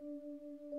Música